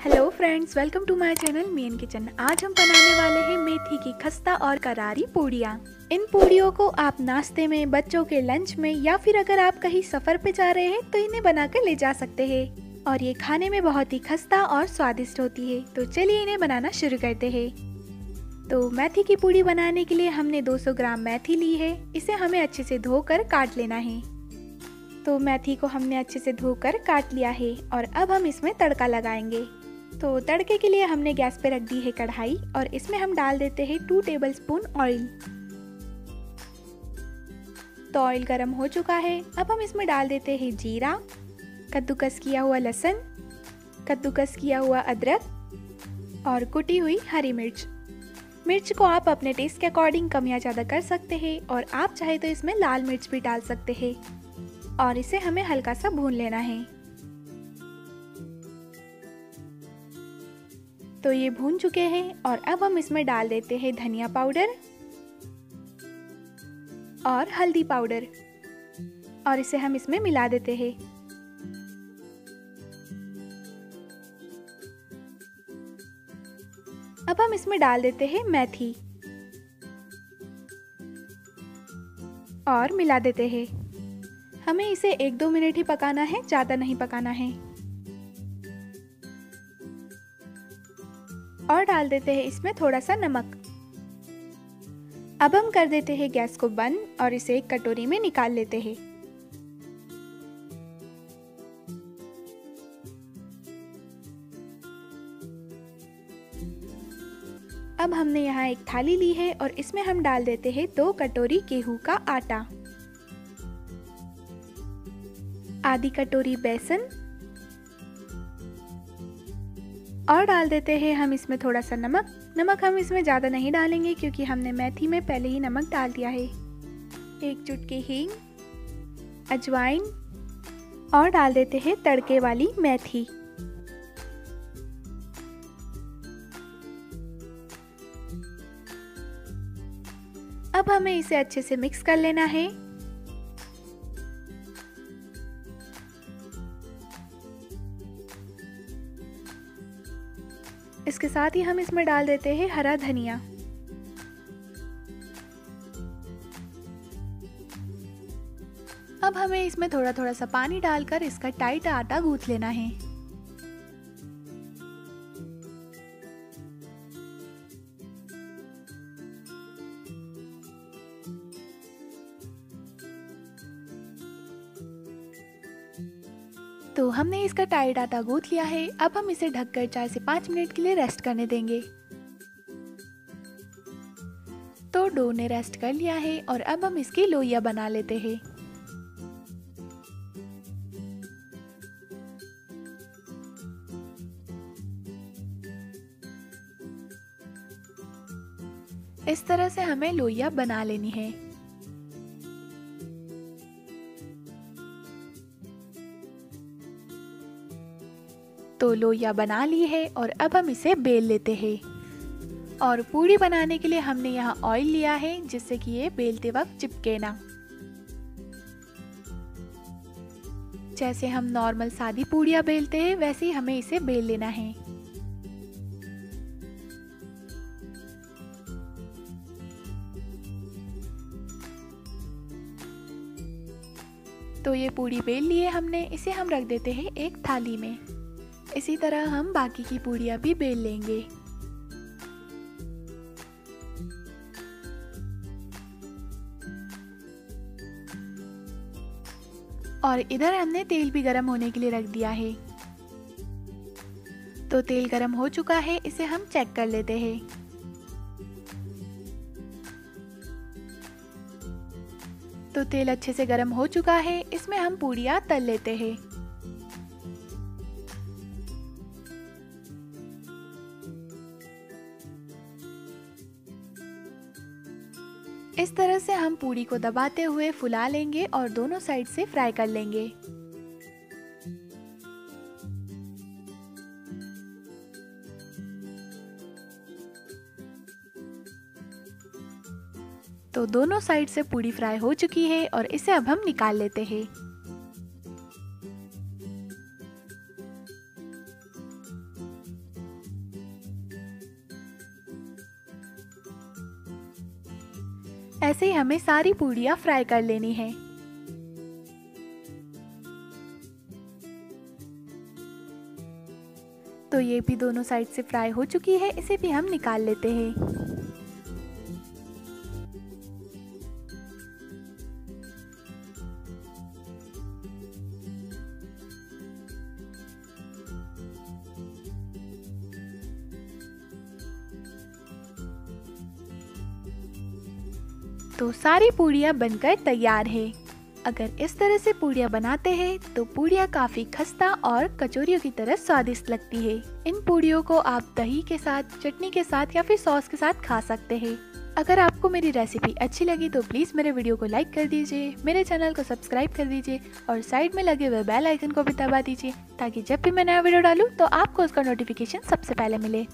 Hello friends welcome to my channel main kitchen आज हम बनाने वाले हैं मेथी की खस्ता और करारी पूड़ियाँ। इन पूड़ियों को आप नाश्ते में, बच्चों के लंच में या फिर अगर आप कहीं सफ़र पे जा रहे हैं तो इन्हें बनाकर ले जा सकते हैं। और ये खाने में बहुत ही खस्ता और स्वादिष्ट होती है। तो चलिए इन्हें बनाना शुरू करते हैं। तो मेथी की पूड़ी बनाने के लिए हमने 200 ग्राम मेथी ली है। इसे हमें अच्छे से धोकर काट लेना है। तो मेथी को हमने अच्छे से धोकर काट लिया है और अब हम इसमें तड़का लगाएँगे। तो तड़के के लिए हमने गैस पे रख दी है कढ़ाई और इसमें हम डाल देते हैं टू टेबल स्पून ऑयल तो ऑयल गर्म हो चुका है। अब हम इसमें डाल देते हैं जीरा, कद्दूकस किया हुआ लहसुन, कद्दूकस किया हुआ अदरक और कुटी हुई हरी मिर्च। मिर्च को आप अपने टेस्ट के अकॉर्डिंग कम या ज़्यादा कर सकते हैं और आप चाहे तो इसमें लाल मिर्च भी डाल सकते हैं। और इसे हमें हल्का सा भून लेना है। तो ये भून चुके हैं और अब हम इसमें डाल देते हैं धनिया पाउडर और हल्दी पाउडर। और इसे हम इसमें मिला देते हैं। अब हम इसमें डाल देते हैं मेथी। और मिला देते हैं। हमें इसे एक दो मिनट ही पकाना है, ज़्यादा नहीं पकाना है। और डाल देते हैं इसमें थोड़ा सा नमक। अब हम कर देते हैं गैस को बंद और इसे एक कटोरी में निकाल लेते हैं। अब हमने यहाँ एक थाली ली है और इसमें हम डाल देते हैं दो कटोरी गेहूँ का आटा। आधी कटोरी बेसन और डाल देते हैं हम इसमें थोड़ा सा नमक। नमक हम इसमें ज़्यादा नहीं डालेंगे क्योंकि हमने मेथी में पहले ही नमक डाल दिया है। एक चुटकी हींग, अजवाइन और डाल देते हैं तड़के वाली मेथी। अब हमें इसे अच्छे से मिक्स कर लेना है। इसके साथ ही हम इसमें डाल देते हैं हरा धनिया। अब हमें इसमें थोड़ा थोड़ा सा पानी डालकर इसका टाइट आटा गूंथ लेना है। तो हमने इसका टाइट आटा गूथ लिया है। अब हम इसे ढककर चार से पाँच मिनट के लिए रेस्ट करने देंगे। तो डो ने रेस्ट कर लिया है और अब हम इसकी लोइया बना लेते हैं। इस तरह से हमें लोइया बना लेनी है। तो लोइया बना ली है और अब हम इसे बेल लेते हैं। और पूड़ी बनाने के लिए हमने यहाँ ऑयल लिया है, जिससे कि ये बेलते वक्त चिपके ना। जैसे हम नॉर्मल सादी पूड़ियाँ बेलते हैं, वैसे ही हमें इसे बेल लेना है। तो ये पूड़ी बेल लिए हमने, इसे हम रख देते हैं एक थाली में। इसी तरह हम बाकी की पूड़ियाँ भी बेल लेंगे। और इधर हमने तेल भी गरम होने के लिए रख दिया है। तो तेल गरम हो चुका है, इसे हम चेक कर लेते हैं। तो तेल अच्छे से गरम हो चुका है, इसमें हम पूड़ियाँ तल लेते हैं। इस तरह से हम पूरी को दबाते हुए फुला लेंगे और दोनों साइड से फ्राई कर लेंगे। तो दोनों साइड से पूरी फ्राई हो चुकी है और इसे अब हम निकाल लेते हैं। ऐसे ही हमें सारी पूड़िया फ्राई कर लेनी है। तो ये भी दोनों साइड से फ्राई हो चुकी है, इसे भी हम निकाल लेते हैं। तो सारी पूड़ियाँ बनकर तैयार है। अगर इस तरह से पूड़ियाँ बनाते हैं तो पूड़ियाँ काफ़ी खस्ता और कचौरियों की तरह स्वादिष्ट लगती है। इन पूड़ियों को आप दही के साथ, चटनी के साथ या फिर सॉस के साथ खा सकते हैं। अगर आपको मेरी रेसिपी अच्छी लगी तो प्लीज़ मेरे वीडियो को लाइक कर दीजिए, मेरे चैनल को सब्सक्राइब कर दीजिए और साइड में लगे हुए बेल आइकन को भी दबा दीजिए, ताकि जब भी मैं नया वीडियो डालूँ तो आपको उसका नोटिफिकेशन सबसे पहले मिले।